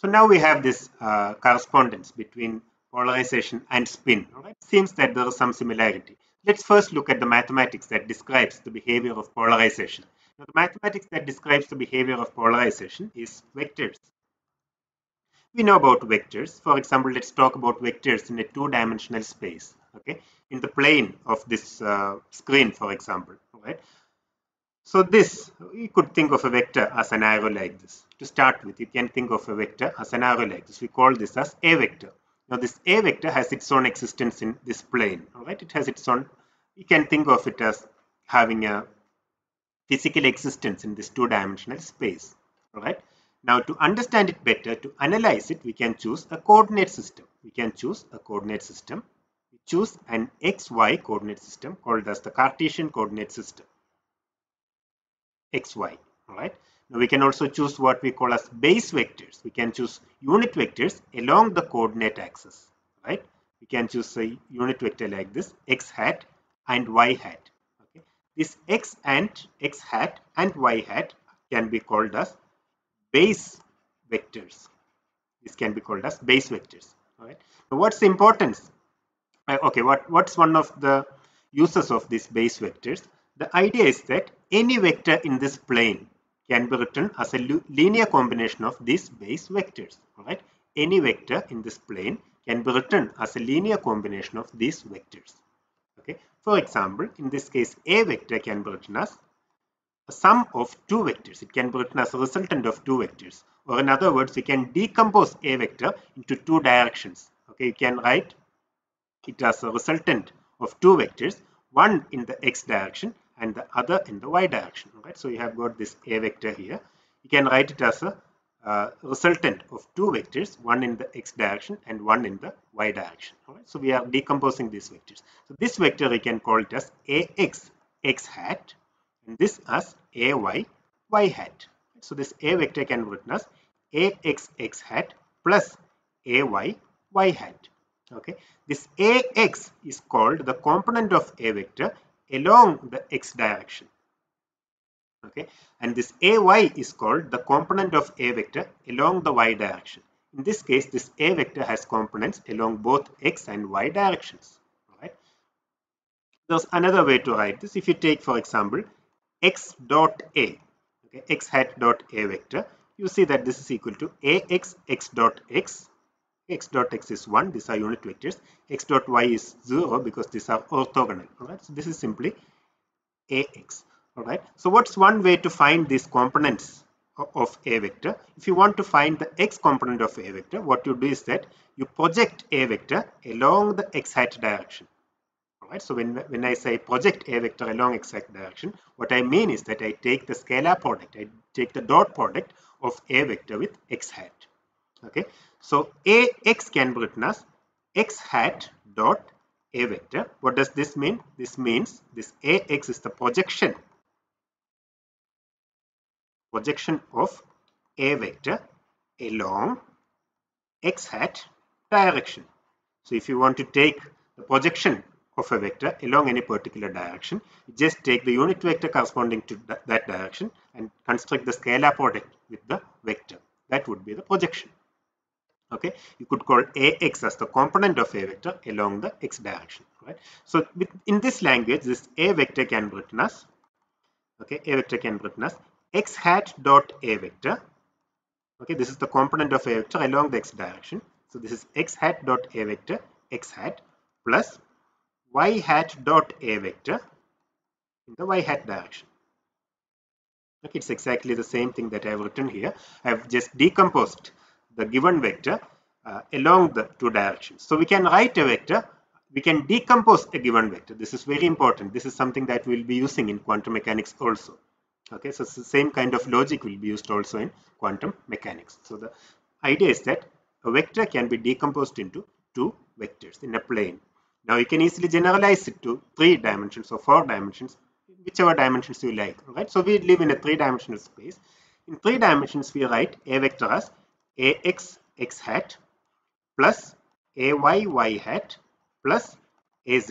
So now we have this uh, correspondence between polarization and spin. Right, seems that there is some similarity. Let's first look at the mathematics that describes the behavior of polarization. Now, the mathematics that describes the behavior of polarization is vectors. We know about vectors. For example, let's talk about vectors in a two-dimensional space. Okay, in the plane of this uh, screen, for example. Right. So this, you could think of a vector as an arrow like this. To start with, you can think of a vector as an arrow like this. We call this as a vector. Now this A vector has its own existence in this plane, all right? It has its own, you can think of it as having a physical existence in this two-dimensional space, all right? Now to understand it better, to analyze it, we can choose a coordinate system. We can choose a coordinate system. We choose an XY coordinate system called as the Cartesian coordinate system. XY, all right? Now we can also choose what we call as base vectors. We can choose unit vectors along the coordinate axis, right? We can choose a unit vector like this, x hat and y hat. Okay, this x and x hat and y hat can be called as base vectors. This can be called as base vectors. All right. Now, what's importance? Uh, okay, what what's one of the uses of these base vectors? The idea is that any vector in this plane can be written as a linear combination of these base vectors. Alright, any vector in this plane can be written as a linear combination of these vectors. Okay, for example, in this case, a vector can be written as a sum of two vectors. It can be written as a resultant of two vectors. Or in other words, you can decompose a vector into two directions. Okay, you can write it as a resultant of two vectors, one in the x direction and the other in the y direction. Right? So you have got this a vector here. You can write it as a uh, resultant of two vectors, one in the x direction and one in the y direction. Right? So we are decomposing these vectors. So this vector we can call it as ax x hat and this as ay y hat. So this a vector can be written as ax x hat plus ay y hat. Okay, this ax is called the component of a vector along the x direction okay? And this ay is called the component of a vector along the y direction. In this case this a vector has components along both x and y directions right? There's another way to write this. If you take for example x dot a okay x hat dot a vector you see that this is equal to ax x dot x x dot x is 1 these are unit vectors. X dot y is 0 because these are orthogonal all right? So this is simply ax all right? So what's one way to find these components of a vector? If you want to find the x component of a vector what you do is that you project a vector along the x hat direction all right? So when when i say project a vector along x hat direction what i mean is that i take the scalar product i take the dot product of a vector with x hat okay so ax can be written as x hat dot a vector. What does this mean? This means this ax is the projection projection of a vector along x hat direction. So if you want to take the projection of a vector along any particular direction, just take the unit vector corresponding to that direction and construct the scalar product with the vector. That would be the projection okay? You could call ax as the component of a vector along the x direction right? So with, in this language this a vector can be written as okay a vector can be written as x hat dot a vector okay? This is the component of a vector along the x direction. So this is x hat dot a vector x hat plus y hat dot a vector in the y hat direction. Okay it's exactly the same thing that i've written here. I've just decomposed the given vector uh, along the two directions. So we can write a vector, we can decompose a given vector. This is very important. This is something that we'll be using in quantum mechanics also. Okay, so the same kind of logic will be used also in quantum mechanics. So the idea is that a vector can be decomposed into two vectors in a plane. Now you can easily generalize it to three dimensions or four dimensions, whichever dimensions you like. Right? So we live in a three-dimensional space. In three dimensions, we write a vector as ax x hat plus ay y hat plus az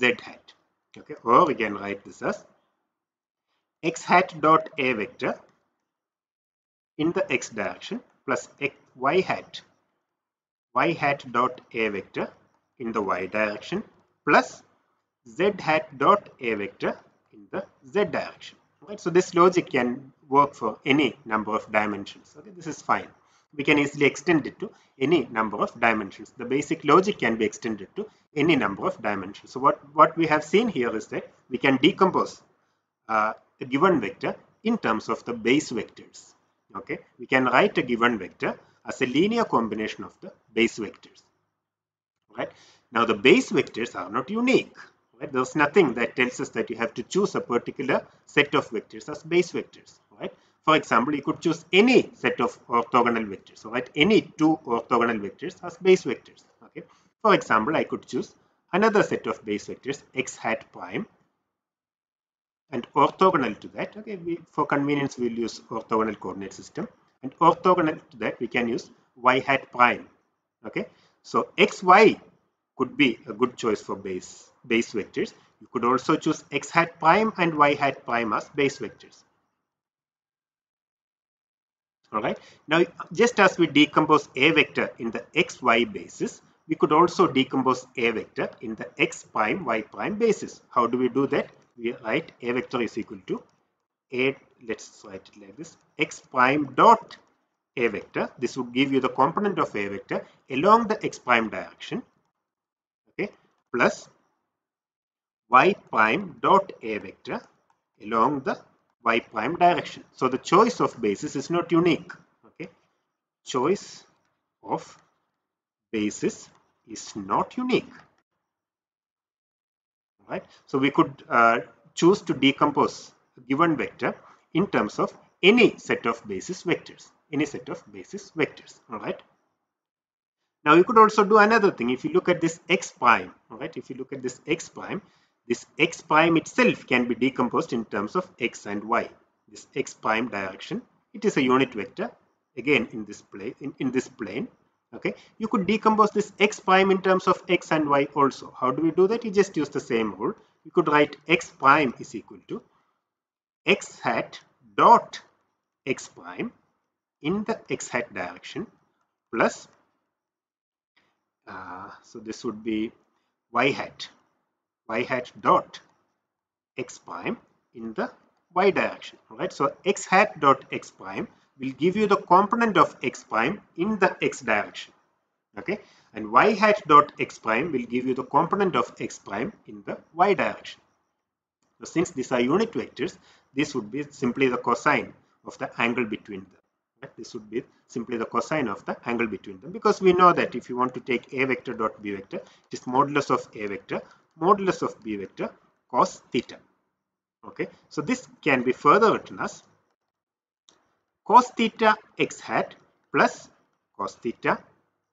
z hat. Okay or we can write this as x hat dot a vector in the x direction plus x, y hat y hat dot a vector in the y direction plus z hat dot a vector in the z direction. Right so this logic can work for any number of dimensions. Okay this is fine we can easily extend it to any number of dimensions. The basic logic can be extended to any number of dimensions. So what what we have seen here is that we can decompose uh, a given vector in terms of the base vectors. Okay? We can write a given vector as a linear combination of the base vectors. Right? Now the base vectors are not unique. Right? There's nothing that tells us that you have to choose a particular set of vectors as base vectors. Right for example you could choose any set of orthogonal vectors right? Any two orthogonal vectors as base vectors okay? For example i could choose another set of base vectors x hat prime and orthogonal to that okay? We, for convenience we'll use orthogonal coordinate system. And orthogonal to that we can use y hat prime okay? So xy could be a good choice for base base vectors. You could also choose x hat prime and y hat prime as base vectors all right. Now just as we decompose a vector in the xy basis we could also decompose a vector in the x prime y prime basis. How do we do that? We write a vector is equal to a let's write it like this x prime dot a vector. This would give you the component of a vector along the x prime direction okay plus y prime dot a vector along the y prime direction. So the choice of basis is not unique okay? Choice of basis is not unique right? So we could uh, choose to decompose a given vector in terms of any set of basis vectors any set of basis vectors all right now you could also do another thing. If you look at this x prime all right if you look at this x prime this x prime itself can be decomposed in terms of x and y. This x prime direction it is a unit vector again in this plane in, in this plane okay? You could decompose this x prime in terms of x and y also. How do we do that? You just use the same rule. You could write x prime is equal to x hat dot x prime in the x hat direction plus uh, so this would be y hat y hat dot x prime in the y direction right so x hat dot x prime will give you the component of x prime in the x direction okay? And y hat dot x prime will give you the component of x prime in the y direction. So since these are unit vectors this would be simply the cosine of the angle between them right? this would be simply the cosine of the angle between them because we know that if you want to take a vector dot b vector it is modulus of a vector modulus of b vector cos theta okay so this can be further written as cos theta x hat plus cos theta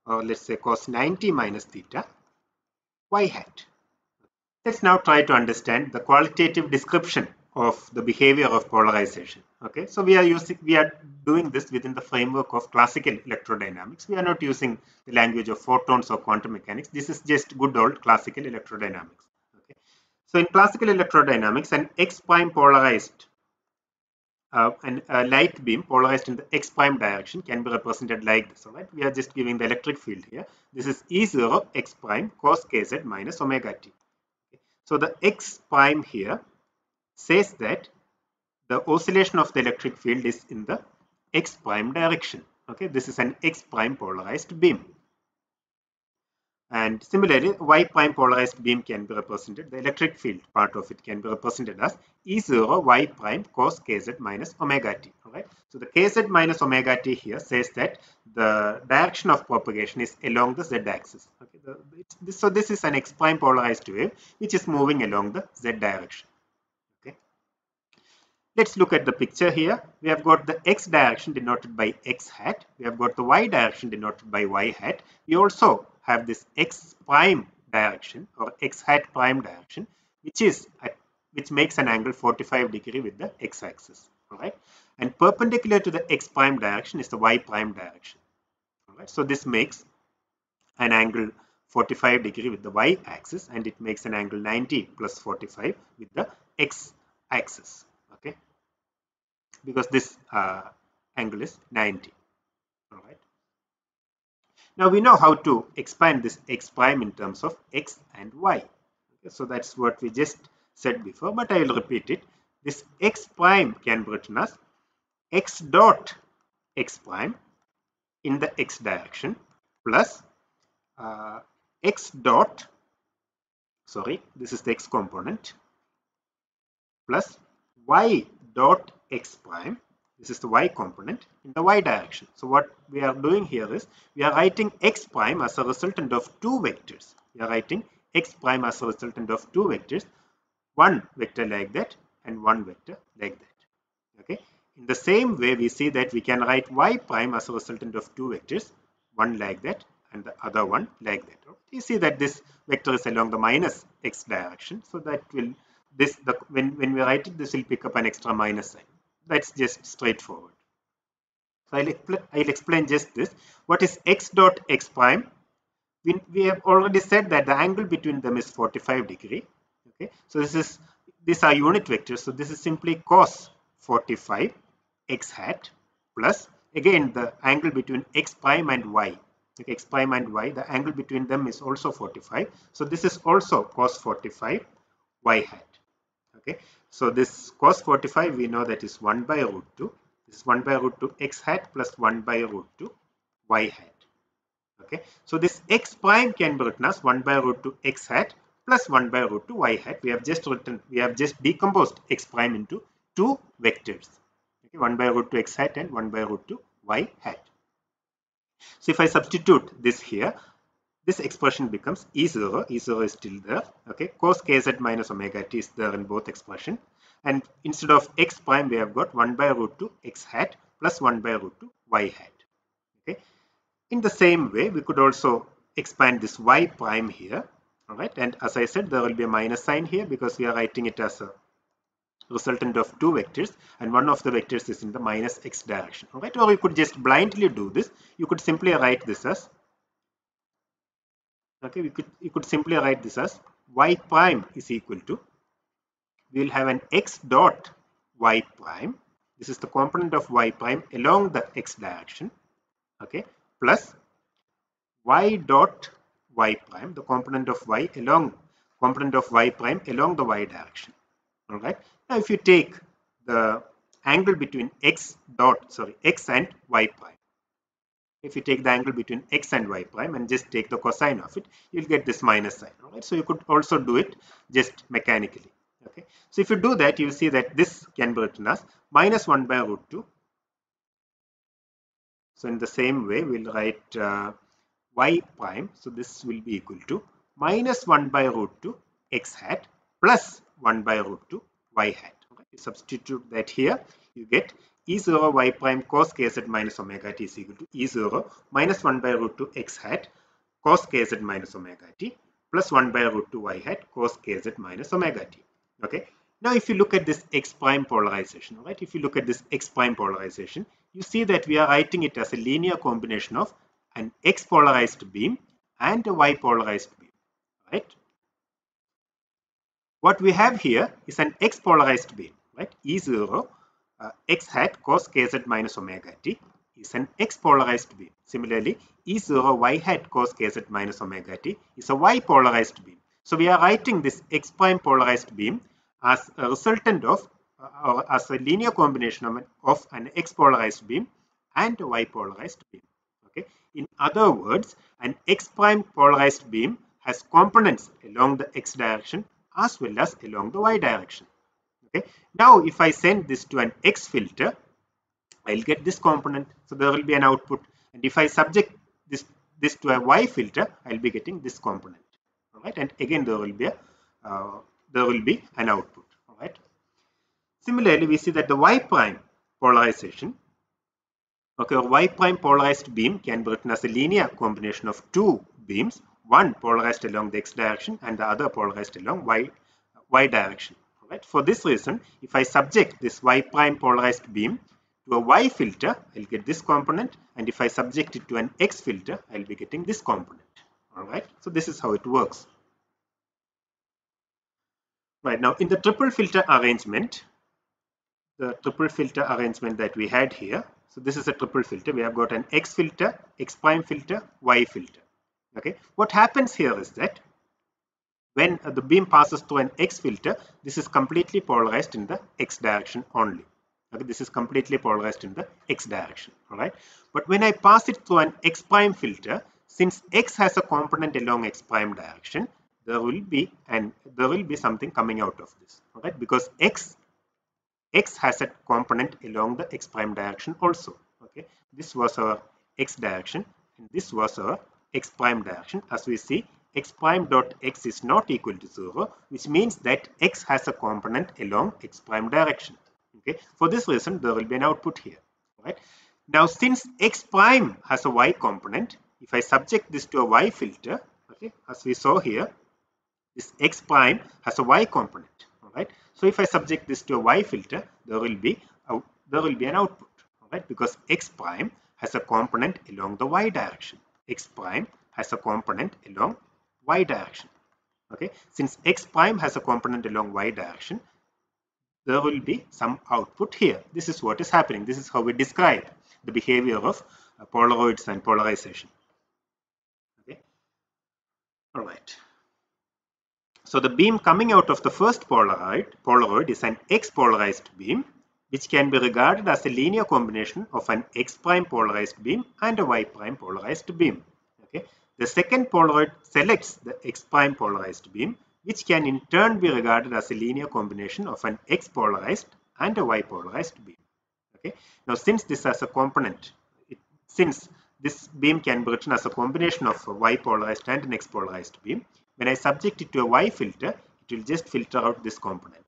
or let's say cos 90 minus theta y hat. Let's now try to understand the qualitative description of the behavior of polarization. Okay, so we are using we are doing this within the framework of classical electrodynamics. We are not using the language of photons or quantum mechanics. This is just good old classical electrodynamics. Okay, so in classical electrodynamics, an X prime polarized uh, and a light beam polarized in the x prime direction can be represented like this all right we are just giving the electric field here this is e0 x prime cos kz minus omega t okay. so the x prime here says that the oscillation of the electric field is in the x prime direction okay this is an x prime polarized beam and similarly, Y prime polarized beam can be represented, the electric field part of it can be represented as E0 Y prime cos kz minus omega t. Alright. So the kz minus omega t here says that the direction of propagation is along the z axis. Okay. So this is an X prime polarized wave which is moving along the z direction. Let's look at the picture here. We have got the x direction denoted by x hat. We have got the y direction denoted by y hat. We also have this x prime direction or x hat prime direction which is at, which makes an angle 45 degree with the x-axis all right and perpendicular to the x prime direction is the y prime direction all right so this makes an angle 45 degree with the y axis and it makes an angle 90 plus 45 with the x axis okay because this uh, angle is 90 all right Now we know how to expand this x prime in terms of x and y. Okay, so that's what we just said before, but I will repeat it. This x prime can be written as x dot x prime in the x direction plus uh, x dot sorry this is the x component plus y dot x prime. This is the y component in the y direction. So what we are doing here is we are writing x prime as a resultant of two vectors. We are writing x prime as a resultant of two vectors. One vector like that and one vector like that. Okay? In the same way we see that we can write y prime as a resultant of two vectors one like that and the other one like that. You see that this vector is along the minus x direction so that will this the when when we write it this will pick up an extra minus sign that's just straightforward. So i'll, expl I'll explain just this. What is x dot x prime? We, we have already said that the angle between them is 45 degree okay? So this is these are unit vectors. So this is simply cos 45 x hat plus again the angle between x prime and y x prime and y the angle between them is also 45 so this is also cos 45 y hat okay so this cos 45 we know that is 1 by root 2 this is 1 by root 2 x hat plus 1 by root 2 y hat. Okay? So this x prime can be written as 1 by root 2 x hat plus 1 by root 2 y hat we have just written we have just decomposed x prime into two vectors. Okay? 1 by root 2 x hat and 1 by root 2 y hat. So if i substitute this here this expression becomes E0. E0 is still there. Okay, cos kz minus omega t is there in both expression. And instead of x prime, we have got 1 by root 2 x hat plus 1 by root 2 y hat. Okay. In the same way, we could also expand this y prime here. All right. And as I said, there will be a minus sign here because we are writing it as a resultant of two vectors and one of the vectors is in the minus x direction all right or you could just blindly do this you could simply write this as okay we could you could simply write this as y prime is equal to we will have an x dot y prime. This is the component of y prime along the x direction okay plus y dot y prime the component of y along component of y prime along the y direction all right. Now if you take the angle between x dot sorry x and y prime if you take the angle between x and y prime and just take the cosine of it you'll get this minus sign right so you could also do it just mechanically okay? So if you do that you see that this can be written as minus 1 by root 2 so in the same way we'll write uh, y prime. So this will be equal to minus 1 by root 2 x hat plus 1 by root 2 y hat okay? you substitute that here you get e0 y prime cos kz minus omega t is equal to e0 minus 1 by root 2 x hat cos kz minus omega t plus 1 by root 2 y hat cos kz minus omega t. Okay. Now, if you look at this x prime polarization, right? If you look at this x prime polarization, you see that we are writing it as a linear combination of an x polarized beam and a y polarized beam, right? What we have here is an x polarized beam, right? E0 uh, x hat cos kz minus omega t is an x polarized beam. Similarly, E0 y hat cos kz minus omega t is a y polarized beam. So we are writing this x prime polarized beam as a resultant of uh, or as a linear combination of an, of an x polarized beam and a y polarized beam. Okay. In other words, an x prime polarized beam has components along the x direction as well as along the y direction okay. Now if i send this to an x filter i'll get this component. So there will be an output. And if i subject this this to a y filter i'll be getting this component. All right. And again there will be a uh, there will be an output. All right. Similarly we see that the y prime polarization okay y prime polarized beam can be written as a linear combination of two beams one polarized along the x direction and the other polarized along y y direction Right? For this reason, if I subject this y prime polarized beam to a y filter, I'll get this component. And if I subject it to an x filter, I'll be getting this component. All right. So this is how it works. Right now, in the triple filter arrangement, the triple filter arrangement that we had here, So this is a triple filter. We have got an X filter, X prime filter, Y filter. Okay. What happens here is that when the beam passes through an X filter, this is completely polarized in the X direction only. Okay, this is completely polarized in the X direction. All right. But when I pass it through an X prime filter, since X has a component along X prime direction, there will be and there will be something coming out of this. All right, because X X has a component along the X prime direction also. Okay, this was our X direction and this was our X prime direction. As we see, x prime dot x is not equal to 0 which means that x has a component along x prime direction. Okay? For this reason there will be an output here. Right now since x prime has a y component if i subject this to a y filter okay as we saw here this x prime has a y component. All right so if i subject this to a y filter there will be a, there will be an output. All right because x prime has a component along the y direction. x prime has a component along y direction okay since x prime has a component along y direction there will be some output here. This is what is happening. This is how we describe the behavior of uh, Polaroids and polarization. Okay. All right. So the beam coming out of the first Polaroid, Polaroid is an X-polarized beam which can be regarded as a linear combination of an X-prime polarized beam and a Y-prime polarized beam. Okay. The second Polaroid selects the X-prime polarized beam which can in turn be regarded as a linear combination of an X polarized and a Y polarized beam. Okay. Now, since this has a component, it, since this beam can be written as a combination of a Y polarized and an X polarized beam, when I subject it to a Y filter, it will just filter out this component.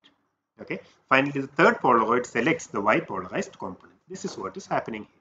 Okay. Finally, the third Polaroid selects the Y polarized component. This is what is happening here.